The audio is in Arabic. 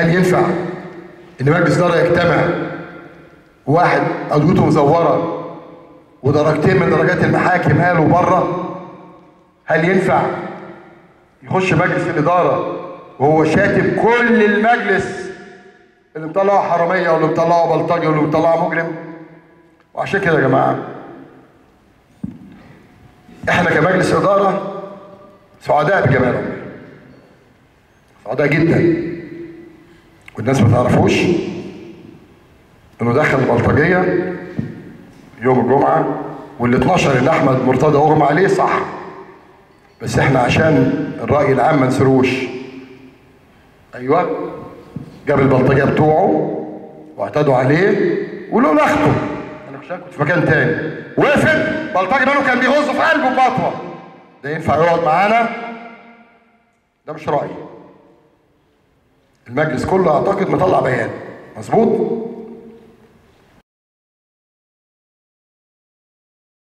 هل ينفع إن مجلس إدارة يجتمع واحد قضيته مزورة ودرجتين من درجات المحاكم قالوا بره هل ينفع يخش مجلس الإدارة وهو شاتم كل المجلس اللي مطلعه حرامية واللي مطلعه بلطجي واللي مطلعه مجرم؟ وعشان كده يا جماعة إحنا كمجلس إدارة سعداء بجمال عمر سعداء جدا. والناس ما تعرفوش انه دخل البلطجية يوم الجمعة وال 12 اللي أحمد مرتضى اغمى عليه صح. بس إحنا عشان الرأي العام ما نسروش. أيوه جاب البلطجية بتوعه واعتدوا عليه ولولا اخته أنا مش كنت في مكان تاني. وقفت بلطجي منه كان بيغص في قلبه بمطوه ده ينفع يقعد معانا؟ ده مش رأيي. المجلس كله أعتقد مطلع بيان. مظبوط؟